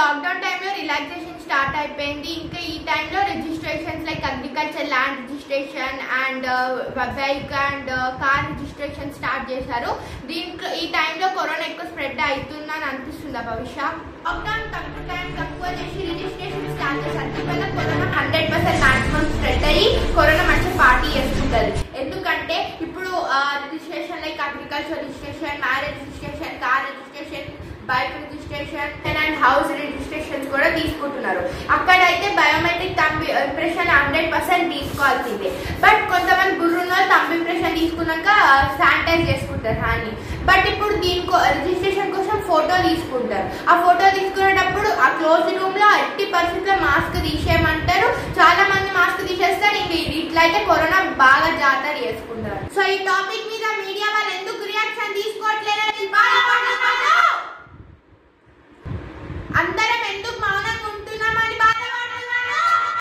Lockdown టైంలో relaxation start అయిపోయింది. ఇంకా ఈ టైంలో registrations like agriculture land registration and bike and car registration start చేశారు. దీంట్లో ఈ టైంలో కరోనా ఎక్కువ స్ప్రెడ్ అవుతుందని అనిపిస్తుందా భవిష్య? లాక్డౌన్ తక్కువ టైం తక్కువ చేసి రిజిస్ట్రేషన్ స్టార్ట్ చేశారు. దీనివల్ల corona hundred percent maximum spread అయ్యి కరోనా మంచి పార్టీ చేస్తుంటుంది. ఎందుకంటే ఇప్పుడు registration like agriculture registration marriage registration car registration bike registration and house registrations కూడా తీసుకుంటున్నారు. అక్కడైతే biometric thumb impression hundred percent తీసుకోవాల్సిందే. బట్ కొంతమంది బుర్రున్న వాళ్ళు థంబ్ ఇంప్రెషన్ తీసుకున్నాక శానిటైజ్ చేసుకుంటారు హ్యాండ్ని బట్ ఇప్పుడు దీనికో రిజిస్ట్రేషన్ కోసం ఫోటో తీసుకుంటారు. ఆ ఫోటో తీసుకునేటప్పుడు ఆ క్లోజ్ రూమ్లో ఎట్టి పరిస్థితుల్లో మాస్క్ తీసేయమంటారు. చాలా మంది మాస్క్ తీసేస్తారు. ఇంక ఇట్లయితే కరోనా బాగా జాతర చేసుకుంటారు. సో ఈ టాపిక్ మీద